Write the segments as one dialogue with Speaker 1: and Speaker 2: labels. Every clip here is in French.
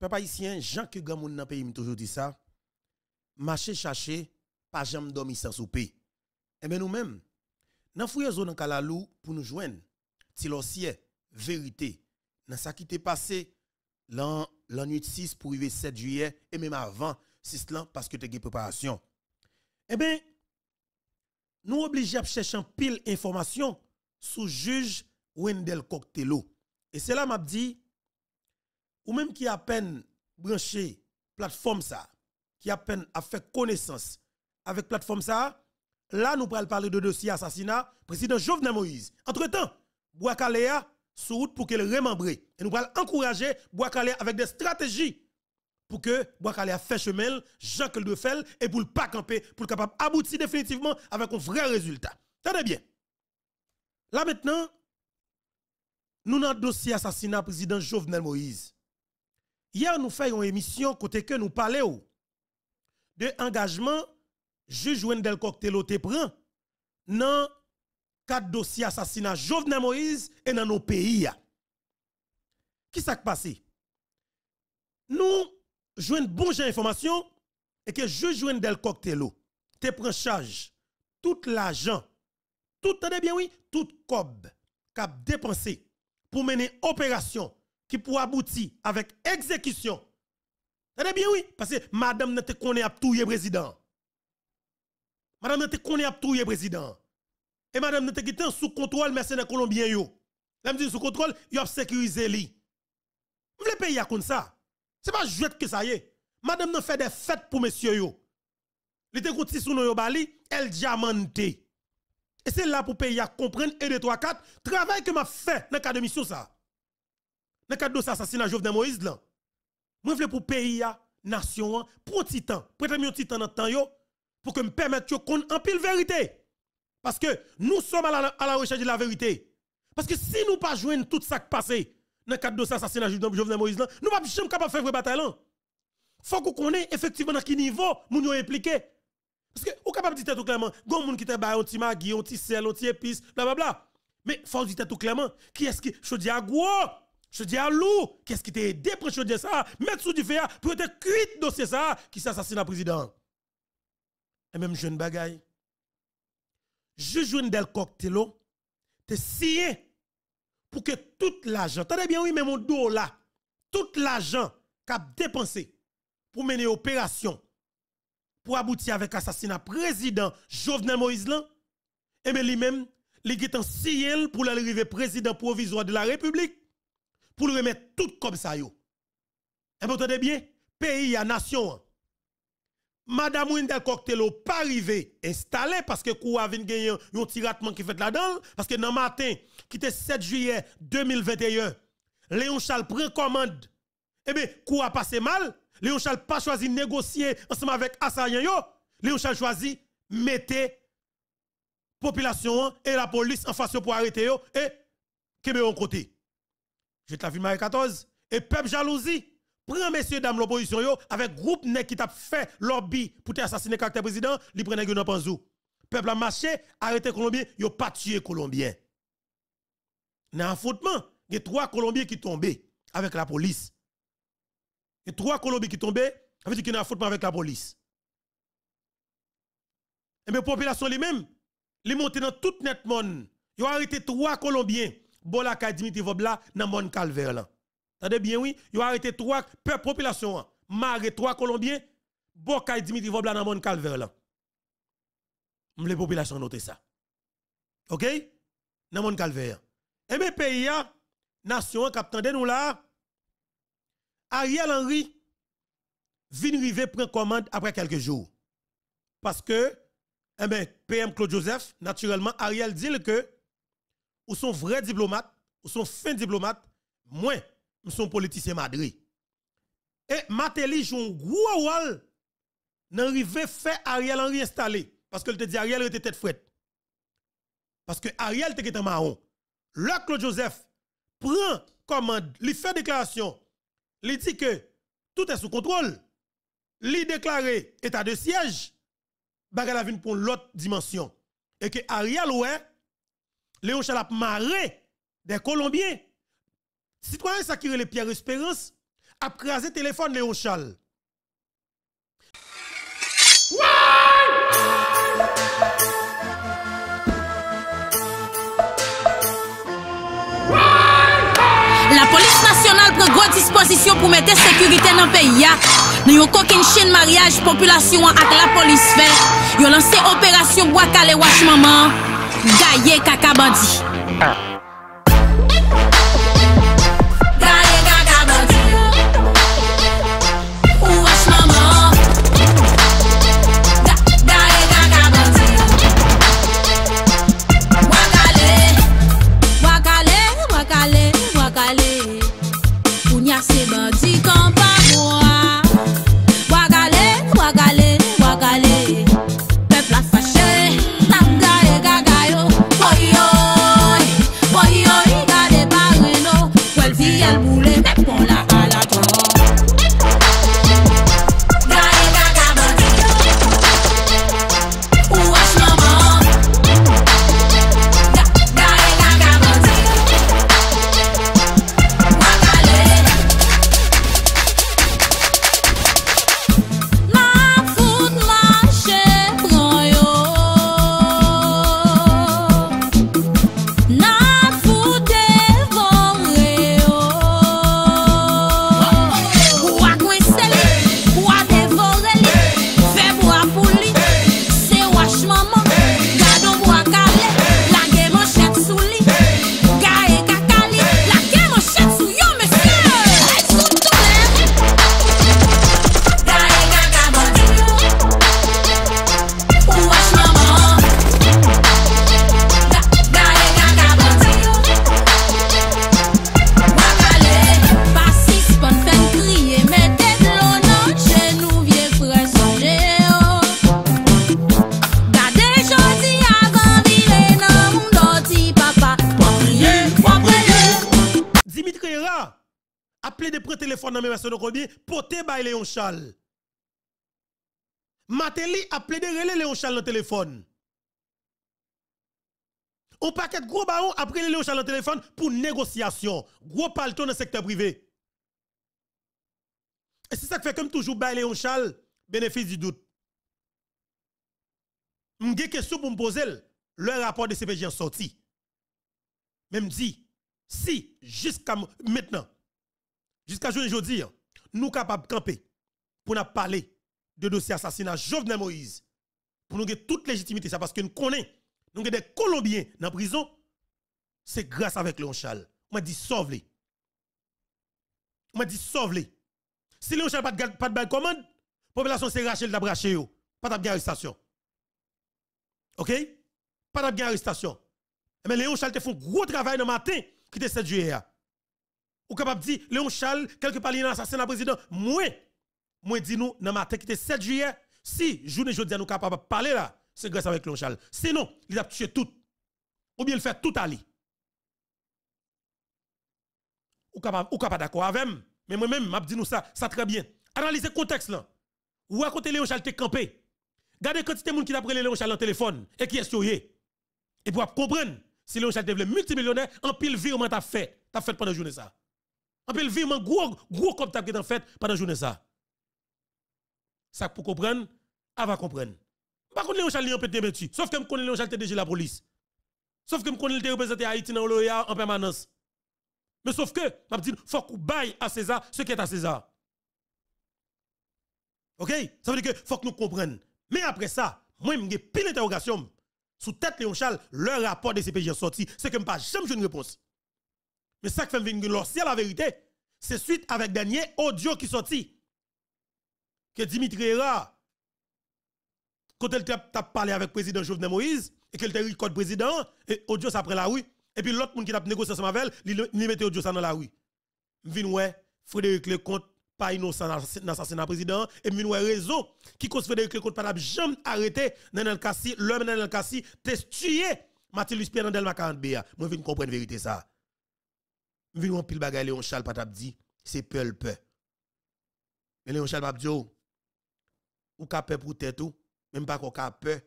Speaker 1: Peuple haïtien, Jean que grand dans pays toujours dit ça. Marcher chercher, pas jamais dormir sans souper. Et bien nous-mêmes, dans fouille zone Kalalou pour nous joindre, tilossier, vérité, dans ça qui t'est passé l'an la nuit 6 pour arriver 7 juillet et même avant 6 lan parce que tu as préparation. Eh bien, nous obligés à chercher un pile information sous juge Wendell Coctello. Et c'est là m'a dit ou même qui a peine branché plateforme ça, qui a peine a fait connaissance avec plateforme ça, là nous allons parler de dossier assassinat président Jovenel Moïse. Entre-temps, Boakalea sur route pour qu'elle remembre et nous allons encourager Boakalea avec des stratégies pour que Boakalea fait chemin, Jacques Le faire et pour le pas camper pour capable aboutir définitivement avec un vrai résultat. Tenez bien. Là maintenant, nous avons un dossier assassinat président Jovenel Moïse. Hier, nous faisons une émission côté que nous parlons de engagement juge Wendel Coctello te prend dans quatre dossiers assassinat Jovenel Moïse et dans nos pays. Qui s'est passé? Nous jouons bon information et que juge Wendel Coctello te prend charge tout l'argent, tout, bien oui, tout cob cap dépensé pour mener opération qui pour aboutir avec exécution. Tenez bien oui, parce que madame ne te connaît à tout président. Madame ne te connaît à tout président. Et madame ne te sous contrôle mercenaires colombiens yo. Me dit sous contrôle, il a sécurisé li. Vous voulez payer comme ça. C'est pas jouet que ça y est. Madame ne fait des fêtes pour monsieur yo. Il te coûte sous yo bali, elle diamante. Et c'est là pour payer à comprendre et 2 3 4 travail que m'a fait dans le cadre de mission ça le cadre de l'assassinat Jovenel Moïse là, moi je pour pays nation pour petit temps, pour un temps dans temps yo pour que me permettre qu'on en pile vérité. Parce que nous sommes à la, recherche de la vérité. Parce que si nous pas joindre tout ça qui passé dans le cadre de l'assassinat Jovenel Moïse là, nous pas jamais capable de faire vraie bataille là. Faut qu'on connaisse effectivement dans quel niveau nous nous impliqué. Parce que ou capable de dire tout clairement, gon moun qui te un petit magui, un petit sel, un petit épice, bla bla bla. Mais faut dire tout clairement, qui est-ce qui je dis à gros je dis à Lou, qu'est-ce qui t'a aidé pour changer ça? Mettre sous du feu pour être cuit dossier ça qui s'assassine le président. Et même jeune bagaille. Juge Del Coctello, te signé pour que tout l'argent, attendez bien oui, mais mon dos là, tout l'argent qu'a dépensé pour mener opération pour aboutir avec assassinat président Jovenel Moïse là, et bien lui-même, il est en pour l'arrivée président provisoire de la République pour le remettre tout comme ça yo. Vous entendez bien, pays à nation. Madame Windel Coctello pas arrivé installé parce que Kou a gagné un tiratement qui fait là-dedans parce que dans matin qui était 7 juillet 2021 Léon Charles prend commande. Eh bien, Kou a passé mal, Léon Charles pas choisi de négocier ensemble avec Assayan yo. Léon Charles choisi mettre population et la police en face pour arrêter yo et Kébé en côté? Je te la film 14. Et peuple jalousie. Prends messieurs dames l'opposition avec groupe qui t'a fait lobby pour t'assassiner caractère président, li prenne yon panzou. Peuple a marché, arrêté Colombien, yo pas tué Colombien. Dans affrontement, il y a trois Colombiens qui tombé avec la police. Il y a trois Colombiens qui dire qu'il y a un avec la police. Et bien, la population lui-même, li monte dans tout net monde. Ils ont arrêté trois Colombiens Bolaka Dimitri Vobla dans mon calvaire là. Tendez bien oui, ont arrêté trois peuple population, maré trois colombiens, Boka Dimitri Vobla dans mon calvaire là. Les populations noté ça. OK? Dans mon calvaire. Et mes pays nation qui nous là Ariel Henry river prendre commande après quelques jours. Parce que eh bien, PM Claude Joseph, naturellement, Ariel dit que ou sont vrais diplomates, ou sont fins diplomates, moi, je suis politicien madrid. Et Matéli joue un gros rôle dans l'arrivée fait Ariel Henry installé. Parce que te dit Ariel était tête frette. Parce que Ariel était marron. Là, Claude Joseph prend commande, il fait déclaration, il dit que tout est sous contrôle. Il déclare état de siège, bagal la pour l'autre dimension. Et que Ariel, ouais, Léon Chalap maré des Colombiens. Citoyen ça qui les Pierre Espérance a crasé téléphone Léon Charles.
Speaker 2: La police nationale prend gros disposition pour mettre sécurité dans le pays. Nous avons une chaîne mariage population avec la police fait. Ils ont lancé opération Bois Calais Wash Maman. gaye kaka bandi.
Speaker 1: Combien, poté by Léon Charles. Matéli appelé de relais Léon Charles dans le téléphone. On paquet gros baron après Léon Charles dans le téléphone pour négociation. Gros paleton dans le secteur privé. Et c'est ça qui fait comme toujours by Léon Charles, bénéfice du doute. M'gé question pour poser, le rapport de CPJ est sorti. Même dit, si jusqu'à maintenant, jusqu'à aujourd'hui, nous capables de camper pour nous parler de dossier assassinat Jovenel Moïse, pour nous avoir toute légitimité, ça parce que nous connaissons, avons des Colombiens dans la prison, c'est grâce avec Léon Charles. On dit sauve-les. On dit sauve-les. Si Léon Charles garde- pas de balle commande, la population c'est Rachel d'abraché pas de. OK? Pas de arrestation. Mais Léon Charles te font gros travail le matin qui était 7 juillet. ya. Ou capable de dire, Léon Charles, quelque part, il a assassinat président. Moi, moi, dis nous, dans matin qui était 7 juillet, si journée jeudi, nous capable de parler là, c'est grâce avec Léon Charles. Sinon, il a tué tout. Ou bien il fait tout aller. Ou capable, ou d'accord avec moi. Mais moi-même, m'a dit nous ça, ça très bien. Analysez le contexte là. Ou à côté Léon Charles te campé. Gardez quantité de monde qui t'a pris Léon Charles en téléphone et qui est stoyé. Et pour comprendre, si Léon Charles devient multimillionnaire, en pile virement t'as fait, t'as fait pendant la journée ça. En pile virement gros gros comme t'as fait pendant journée ça. Ça pour comprendre, avant comprendre. Par contre Léon Charles en pété dessus, sauf que me connais Léon Charles déjà la police. Sauf que me connais le représenté Haïti dans l'OEA en permanence. Mais sauf que m'a dit faut qu'on baille à César ce qui est à César. OK? Ça veut dire que faut que nous comprenions. Mais après ça, moi j'ai pile d'interrogations sous tête Léon Charles, le rapport de CPJ est sorti, c'est que je pas jamais une réponse. Mais ça qui fait venir l'orcier la vérité, c'est suite avec dernier audio qui sorti. Que Dimitri Hera, quand elle t'a parlé avec le président Jovenel Moïse, et qu'elle t'a record président, et audio ça après la rue, et puis l'autre monde qui a négocié ensemble avec elle, il mettait audio ça dans la rue. Vin ouais, Frédéric Lecomte pas innocent dans l'assassinat président et min ouais raison qui cause Frédéric Lecomte pas jamais arrêté dans le cassi l'homme dans le cassi t'es tué Mathilde Pierre dans Delma 40B moi vinn comprendre vérité ça vinn on pile bagay Léon Charles pas dit c'est peur mais Léon Charles m'a dit oh, ou ka peur pour tête ou même pas qu'on ka peur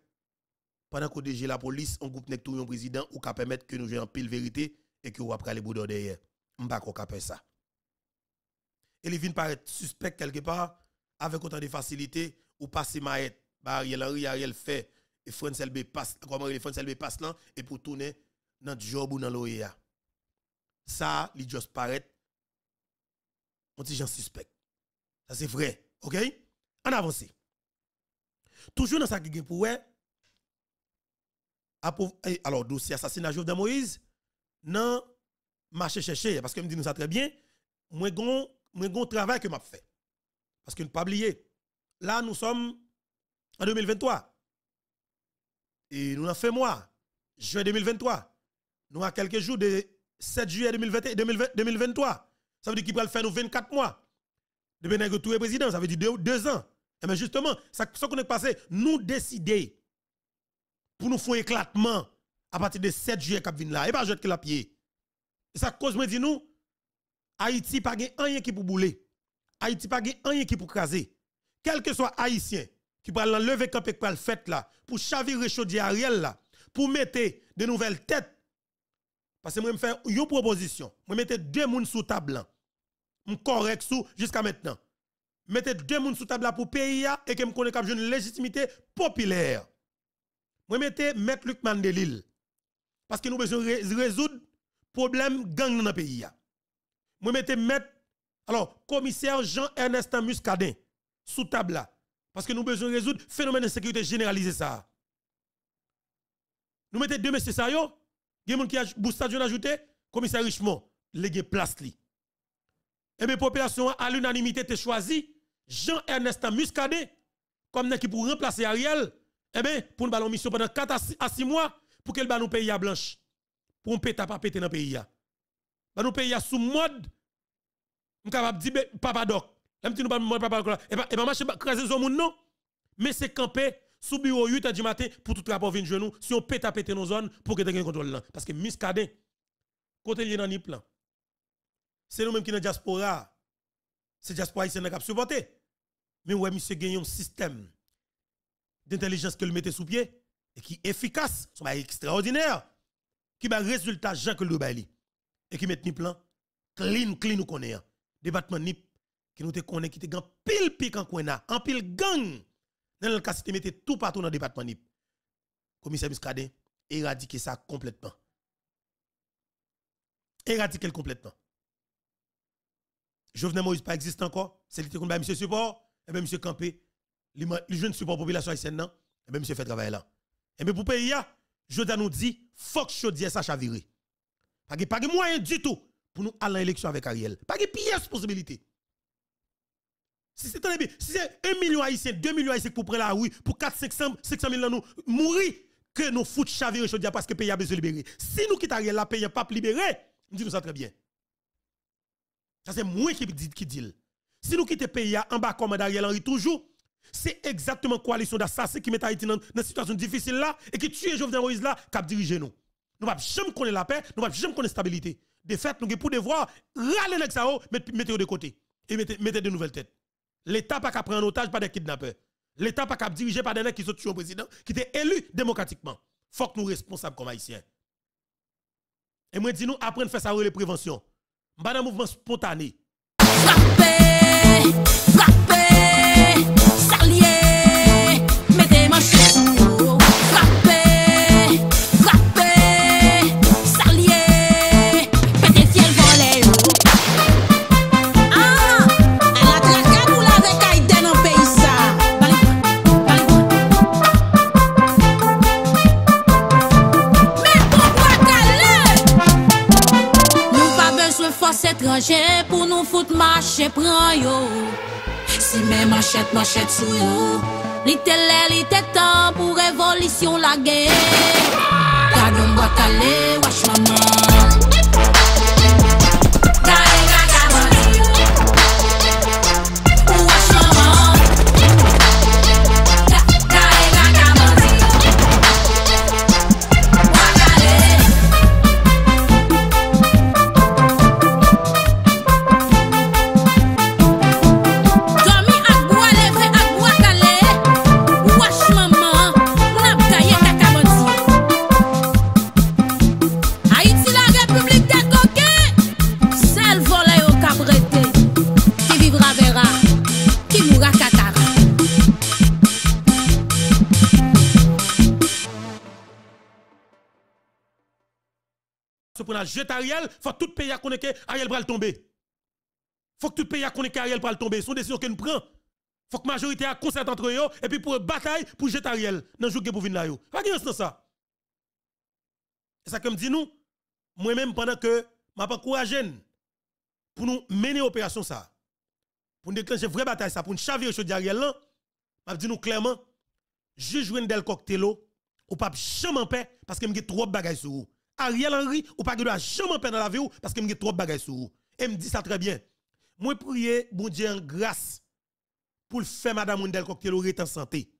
Speaker 1: pendant qu'on DG la police on groupe nek tout un président ou ka permettre que nous jouions pile vérité et que ou après les boudons derrière. M'pas qu'on ka peur ça. Et il vient paraître suspect quelque part avec autant de facilité ou passer maïette bah Ariel Henry Ariel fait et France passe comment les France LB passe là et pour tourner dans job ou dans l'OEA ça il juste paraît on dit gens suspect. Ça c'est vrai OK? On avance toujours dans ça qui pour ouais eh, alors dossier assassinat Jovenel Moïse non marché chercher parce que me dit nous ça très bien moi gon moi gon travail que m'a fait. Parce que ne pas oublier là nous sommes en 2023 et nous avons fait mois juin 2023 nous avons quelques jours de 7 juillet 2023 ça veut dire qu'il va le faire nous 24 mois. Depuis que tout est président ça veut dire deux, ans. Mais justement ça ce qu'on est passé nous décider pour nous faire éclatement à partir de 7 juillet qui là. Et pas jeter la pied. Et ça cause moi dit nous Haïti pas rien qui pour bouler. Haïti pas rien qui pour craser. Quel que soit haïtien qui va lever campé pour le fait là pour chavirer chaudier Ariel là pour mettre de nouvelles têtes parce que moi me faire une proposition. Moi mettre deux moun sous table. Là correct sous jusqu'à maintenant. Mettez deux moun sous table pour pays et que me connaît comme une légitimité populaire. Moi mettez Luc Mandelil. Parce que nous besoin résoudre problème gang dans le pays moi mettez mettre alors commissaire Jean-Ernest Muscadin sous table parce que nous besoin résoudre phénomène de sécurité généralisé ça. Nous mettez deux messieurs ça y a qui a Boustadion ajouté commissaire Richemont légué place li et mes populations à l'unanimité te choisi Jean-Ernest Muscadet comme qui pour remplacer Ariel eh bien, pour nous ballon mission pendant 4 à 6 mois pour qu'elle nous pays à blanche. Pour nous péter pas péter dans le pays. Ba nous pays sous mode nous capable dire papa doc. Même si nous pas mode papa doc. Et pas marcher craser son monde non. Mais c'est camper sous bureau 8 h du matin pour tout rapport venir nous si on pète à péter nos zones pour que aies contrôle là parce que Muscadet côté lié dans ni plan. C'est nous même qui dans diaspora. C'est diaspora ici qui a supporté. Mais ouais monsieur gagne un système d'intelligence que le sous pied et qui est efficace, extraordinaire, qui va résultat Jean que le et qui met ni plan clean clean nous connaît département nip qui nous te connaît qui te gang pile pique en coin en pile gang dans le cas si mettez tout partout dans le département nip. Commissaire Muscadet éradiquer ça complètement. Éradiquer complètement. Jovenel Moïse pas existe encore. C'est lui qui monsieur support. Et bien monsieur campé. Les jeunes support population haïtienne et bien monsieur fait travail là. Et bien pour là je nous dit faut que chaudier ça chaviré pas de moyen du tout pour nous aller en élection avec Ariel. Pas de pièce possibilité si c'est 1 million haïtien 2 millions haïtiens pour prendre la rue pour 4 500 500 000 nous mourir que nous fout chaviré chaudier parce que pays a besoin de libérer si nous quittons Ariel la pays pas libéré nous ça très bien ça c'est moi qui dit qui dit si nous quittons pays en bas comme Ariel Henry toujours c'est exactement coalition d'assassins qui met Haïti dans une situation difficile là et qui tue Jovenel Moïse là qui a dirigé nous. Nous ne jamais connaître la paix, nous ne jamais connaître la stabilité. De fait, nous avons pour devoir râler avec ça, mettre de côté et mettre, de nouvelles têtes. L'État pas qu'à prendre en otage par des kidnappeurs. L'État pas qu'à diriger par des gens qui sont au président, qui étaient élus démocratiquement. Faut que nous responsables comme haïtiens. Et moi, dis nous, apprendre à faire ça les prévention. Pas un mouvement spontané.
Speaker 2: manje pou nou fout mache pran yo. Si men manchet manchet sou yo Li tele li te tan pou revolisyon la gen Kadon bakale wache maman.
Speaker 1: Pour la jeter Ariel, faut tout pays à connaître que Ariel va tomber. Faut que tout pays à connaître Ariel va tomber. C'est une décision que nous prenons. Faut que la majorité a concert entre eux et puis pour bataille pour jeter Ariel dans le jour pour venir là. Pas de ça. C'est ça que me dit nous. Moi-même pendant que m'a encouragé pour nous mener opération ça. Pour nous déclencher vraie bataille ça pour nous chavirer sur Ariel. M'a dit nous clairement juge Wendel Coctello ou pas jamais en paix parce que me trop de bagages sur vous. Ariel Henry ou pas doit jamais dans la vie parce que me trop de bagages sur vous. Et me dit ça très bien. Moi prier bon Dieu en grâce pour le faire madame Wendel Coctello rester en santé.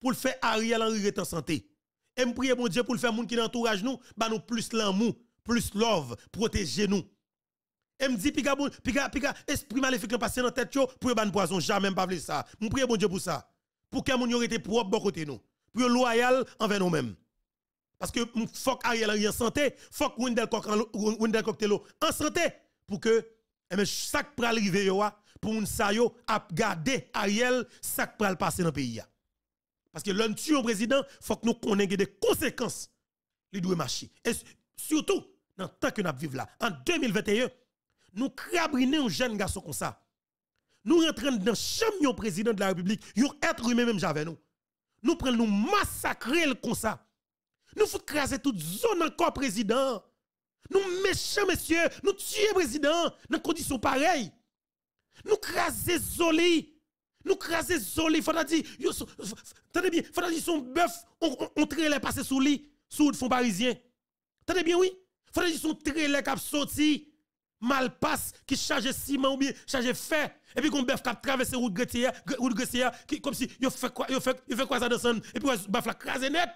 Speaker 1: Pour le faire Ariel Henry rester en santé. Et me prier bon Dieu pour le faire moun qui entourage nous, bah nous plus l'amour, plus love, protéger nous. Et me dit piga piga piga esprit maléfique passer dans tête pour ban poison jamais pas ça. Me prier bon Dieu pour ça pour que moun été propre bon côté nous pour loyal envers nous-mêmes parce que faut Ariel en santé faut que Wendel Wendel Cocktailo en santé pour que eh bien, chaque pral arriver yo pour moun sa yo a garder Ariel chaque pral passer dans le pays parce que l'un tue un président faut que nous connaissions des conséquences li doit marcher et surtout dans le que nous vivons là en 2021 nous crabiner un jeune garçon comme ça nous rentrons dans champion président de la République, un être humain même j'avais nous. Nous prenons nous massacrer comme ça. Nous faisons craser toute zone encore président. Nous méchants messieurs, nous tuons président dans conditions pareilles. Nous craser Zoli. Nous craser Zoli, faut dire Tenez bien, faut dire son bœuf on on trailer passer sous lui, sous fond parisien. Tenez bien oui. Faut dire son trailer a sorti mal passe qui charge ciment ou bien charge fer et puis qu'on bœuf qui traverse route gretière route gretière qui comme si il fait quoi il fait il quoi ça descend et puis baf la crase net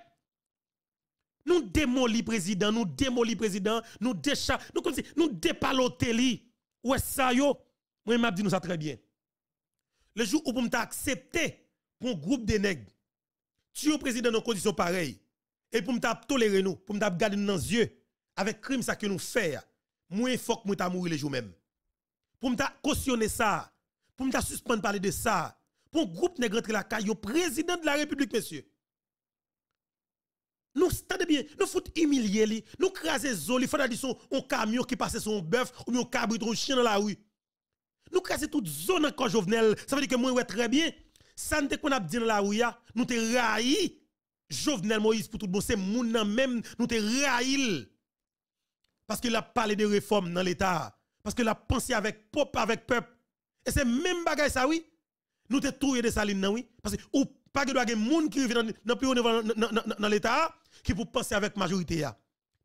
Speaker 1: nous démoli président nous démoli président nous décha nous comme si nous dépaloter li. Ouais ça yo. Moi m'a dit nous ça très bien. Le jour où pour m'ta accepter pour un groupe de nègres tuer président dans conditions pareilles et pour m'ta tolérer nous pour m'ta garder dans les yeux avec crime ça que nous fait moi faut que mourir les jours même. Pour me cautionner ça pour me suspendre parler de ça pour groupe nèg rentrer la caille président de la République monsieur nous attendez bien nous faut humilier li nous craser zoli dire son un camion qui passe son bœuf ou un cabrit un chien dans la rue nous craser toute zone encore Jovenel ça veut dire que moi ouais très bien ça ne qu'on a dit dans la rue nous te raï Jovenel Moïse pour tout bon c'est moun même nous te raïl parce qu'il a parlé de réforme dans l'État. Parce qu'il a pensé avec peuple, avec peuple. Et c'est même bagage ça, oui. Nous te trouvé de sa ligne, oui. Parce que, ou pas que doit des gens qui vivent dans, dans l'État qui pour penser avec majorité.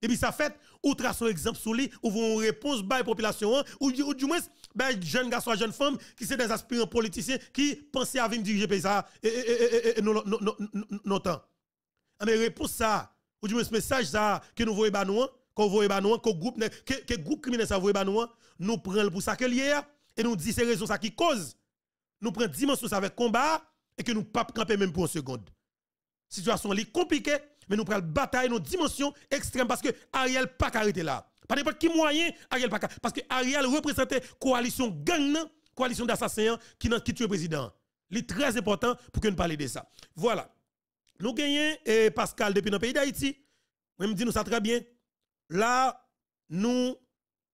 Speaker 1: Et puis ça fait, ou trace un exemple sur lui, ou vont réponse à la population, ou, du moins, ben, jeunes garçons, jeunes femmes, qui sont des aspirants politiciens, qui pensent à venir diriger pays et, et, nos temps. Mais réponse ça, ou du moins ce message ça, que nous voyons, nous, qu'on voit ba nous que groupe que, groupe criminel ça voit ba nous nous prenons pour ça que lié et nous dit c'est raison ça qui cause nous prenons dimension ça avec combat et que nous pas camper même pour une seconde. Situation est compliquée mais nous prenons bataille nos dimension extrême parce que Ariel pas arrêter là. Pas n'importe qui moyen Ariel pas parce que Ariel représentait coalition gang coalition d'assassins qui qui tue le président. C'est très important pour que nous parlions de ça. Voilà. Nous gagnons et Pascal depuis le pays d'Haïti moi me dit nous ça très bien. Là, nous,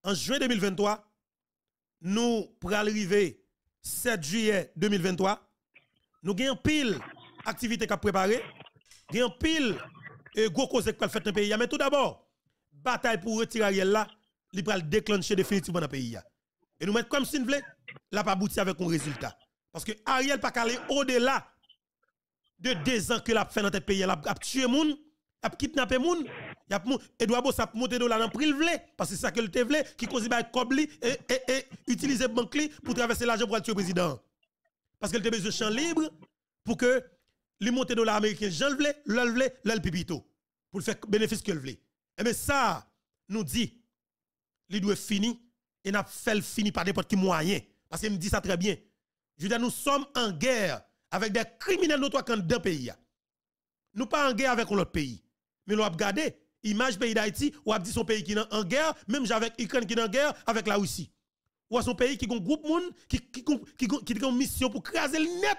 Speaker 1: en juin 2023, nous pour arriver 7 juillet 2023, nous avons pile activité qu'a préparé, avons pile et gros cause qui fait dans pays. Mais tout d'abord, bataille pour retirer Ariel là, il va déclencher définitivement dans le pays. Et nous mettons comme si nous voulons, là pas aboutir avec un résultat. Parce que Ariel pas aller au-delà de deux ans que l'a fait dans le pays, il a tué moun, a kidnappé moun, y a Edouard Boss a monté de dans prix parce que c'est ça que le te qui cause ba kobli et et et utiliser banque pour traverser l'argent pour le président. Parce que le te besoin champ libre pour que les montées de l'américain américain Jean le vle, le vle, le pipito pour faire bénéfice que le vle. Et eh mais ça nous dit il doit finir et n'a fait le fini par n'importe quel moyen parce qu'il me dit ça très bien. Je veux dire nous sommes en guerre avec des criminels notoires dans deux pays. Nous pas en guerre avec l'autre pays. Mais nous avons gardé image pays d'Haïti, ou a dit son pays qui est en guerre, même avec l'Ukraine qui est en guerre avec la Russie. Ou son pays qui a un groupe monde qui qui qui une mission pour craser le net.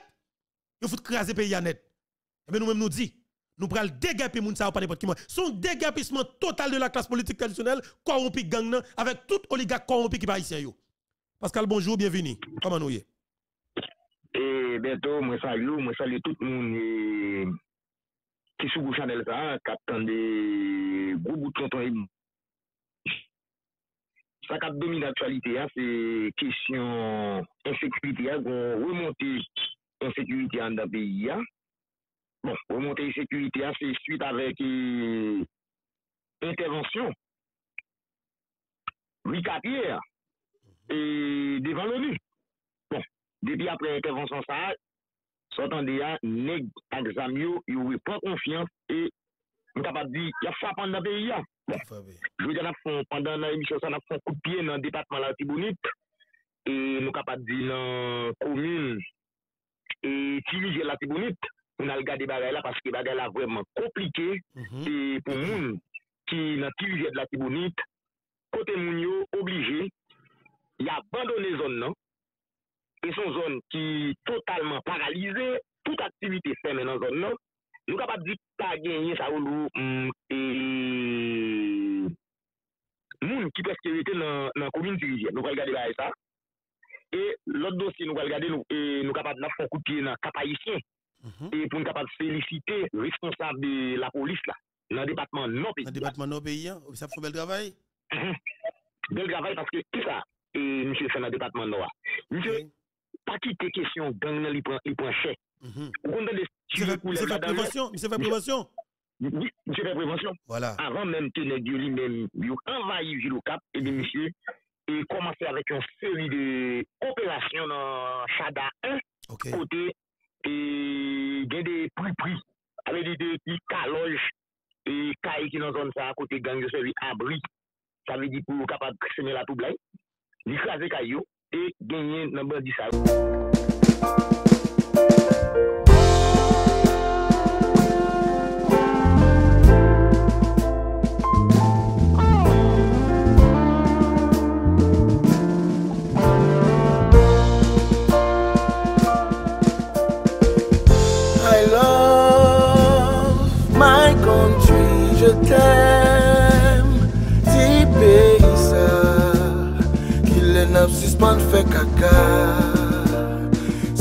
Speaker 1: Il faut craser le pays net. Et eh bien nous même nous dit, nous prenons dégaper moun ou pas n'importe. Son dégapissement total de la classe politique traditionnelle, corrompu gang avec tout oligarque corrompu qui pas ici. yo. Pascal, bonjour, bienvenue. Comment nous y est?
Speaker 3: Et bientôt, moi salue, moi salue tout le monde qui sous Chanel ça, qui attend des gros bouts sa kap domine aktualite ya, se kesyon ensekurite ya, kon remonte ensekurite an da peyi ya. Bon, remonte ensekurite ya, se suite avek e... intervensyon Ricatier e devan l'ONU. Bon, depi apre intervensyon sa, sotan de ya, neg ak zamyo, yo wè pa konfians e Mwen kapap di, ya fwa pandan peyi ya. Jou di an ap fon, pandan nan emisyon sa, an ap fon koupye nan depatman la Tibounit. E mwen kapap di nan koumine, e tilije la Tibounit, mwen al gade bagay la, paske bagay la vreman komplike.
Speaker 1: Mm
Speaker 3: -hmm. E pou moun ki nan tilije la Tibounit, kote moun yo oblije, ya abandone zon nan. E son zon ki totalman paralize, tout aktivite fèmen nan zon nan. Nou kapap di pa genye sa ou nou mm, e, moun ki peske vete nan, nan komine tirijye. Nou kal gade la e sa. E lot dosye nou kal gade nou, e, nou kapap nan fokou piye nan
Speaker 1: kapayisyen.
Speaker 3: Mm -hmm. E pou nou kapap felisite responsable de la polis la. Nan debatman nou peyi.
Speaker 1: Nan debatman nou peyi an, ou sa pou bel travay? Mm -hmm.
Speaker 3: Bel travay paske ki sa, e msye fè nan debatman nou a. Msye, okay.
Speaker 1: pa
Speaker 3: ki te kesyon gang nan li pran
Speaker 1: chèk. Mse fè prevensyon, mse fè prevensyon. Mse
Speaker 3: fè prevensyon. Avan menm
Speaker 1: te
Speaker 3: ne diyo li menm, yo envayi vilou kap, e di msye, e komanse avèk yon seri de operasyon nan Chada 1, kote, e gen de pri-pri, avè li de ki kaloj, e kaye ki nan zon sa, kote gang yo seri abri, sa ve di pou kapab kresene la toublai, li krasè kayo,
Speaker 4: e genyen nan bandi sa yo. Ti pays ça, qui le n'a suspend fait caca,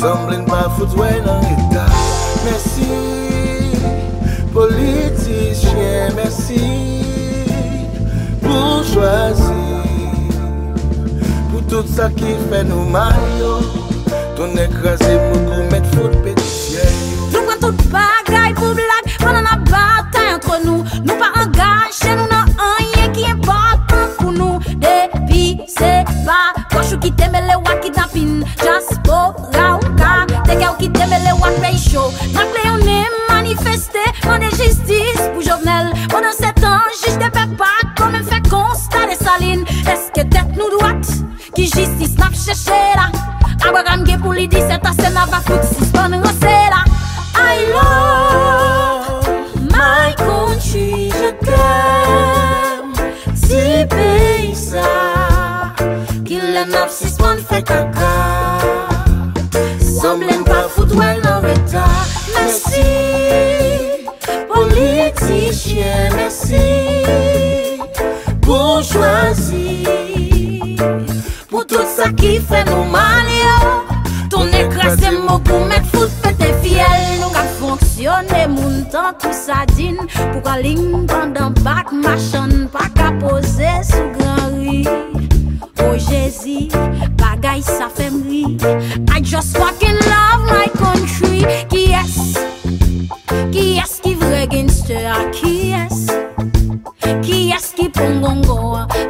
Speaker 4: Tumbling backwards when I die. Merci, politicien, merci pour choisir. Pour tout ça qui fait nous mal, ton écrasé pour commettre faute pétition.
Speaker 2: Nous prenons toute bagaille pour blague pendant la bataille entre nous. Nous pas engagés, nous n'avons rien qui est important pour nous. Depuis, c'est pas quand je quitte, mais les wakidnapping, just ki debele wak rey show. Trakle yon ne manifeste, mande jistis pou jovenel. Pendan setan, jij de pek pak, kon men fe konsta de salin Eske tet nou dwat, ki jistis nap cheshe la Abagam ge pou li di seta sena va fout si ki fè nou male yo. Ton ekrasè mò pou mèk fout pète fiel. Nou kak fonksyonè moun tan tou sa din Pou ka ling pandan bak machan Pa ka pose sou gran ri O oh, Jezi, bagay sa fè mri I just fucking love my country. Ki yes, ki yes ki vre genste a Ki yes, ki yes ki pongongo a